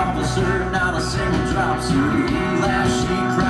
officer, not a single drop, sir. Last she cried,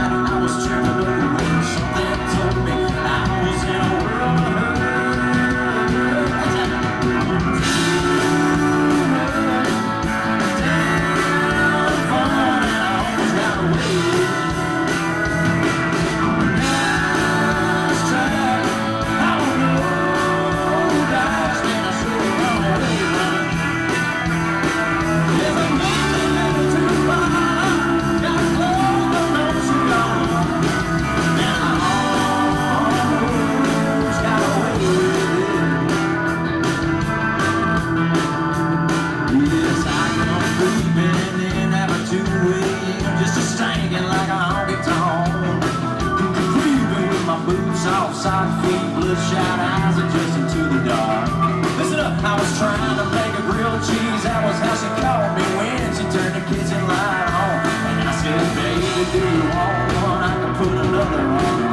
my boots off, sock feet, bloodshot eyes adjusting to the dark. Listen up, I was trying to make a grilled cheese. That was how she called me when she turned the kitchen light on. And I said, baby, do you want one? I can put another on.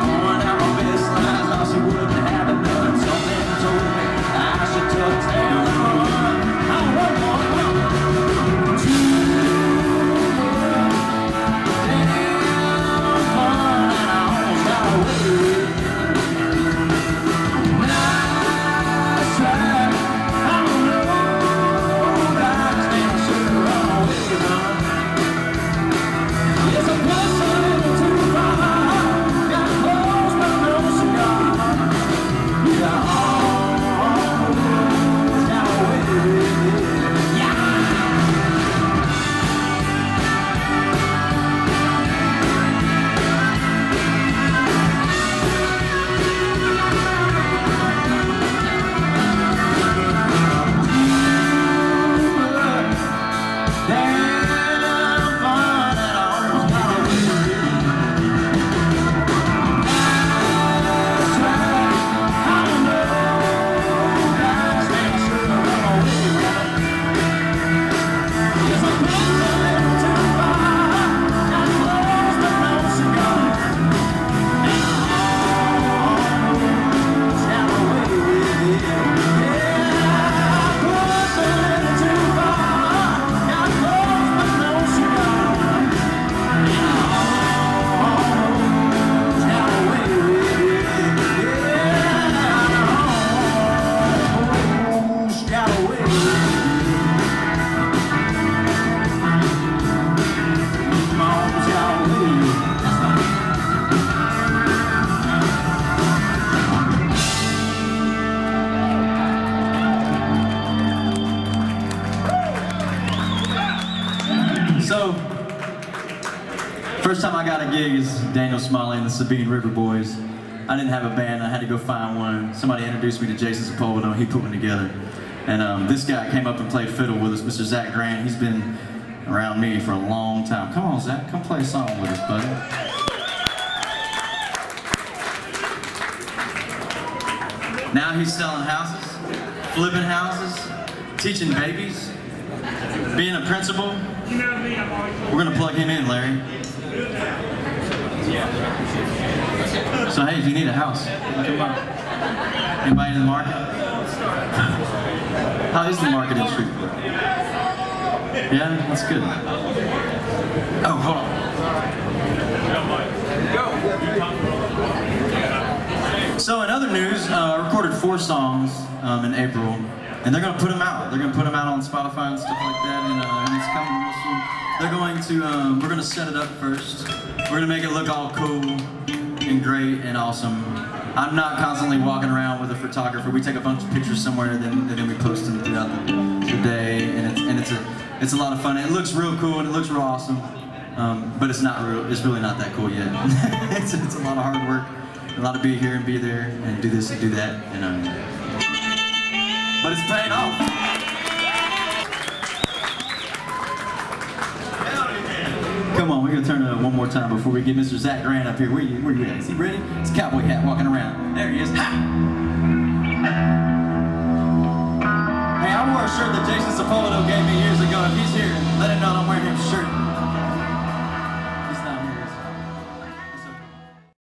First time I got a gig is Daniel Smalley and the Sabine River Boys. I didn't have a band, I had to go find one. Somebody introduced me to Jason Sepulveda, he put one together. And um, this guy came up and played fiddle with us, Mr. Zach Grant. He's been around me for a long time. Come on, Zach, come play a song with us, buddy. Now he's selling houses, flipping houses, teaching babies, being a principal. We're gonna plug him in, Larry. So hey, if you need a house, come on. Anybody in the market? How is the market in Shreveport? Yeah, that's good. Oh, hold on. Go. So in other news, uh, I recorded four songs um, in April, and they're gonna put them out. They're gonna put them out on Spotify and stuff like that, and, uh, and it's coming real soon. They're going to, um, we're gonna set it up first. We're gonna make it look all cool and great and awesome. I'm not constantly walking around with a photographer. We take a bunch of pictures somewhere, and then, and then we post them throughout the, the day, and it's, and it's a, it's a lot of fun. It looks real cool and it looks real awesome, um, but it's not real. It's really not that cool yet. it's, it's a lot of hard work, a lot of be here and be there, and do this and do that, and um, but it's paying off. We're gonna turn it one more time before we get Mr. Zach Grant up here. Where you, where you at? Is he ready? It's a cowboy hat walking around. There he is. Ha! Hey, I wore a shirt that Jason Sepulveda gave me years ago. If he's here, let him know I'm wearing his shirt.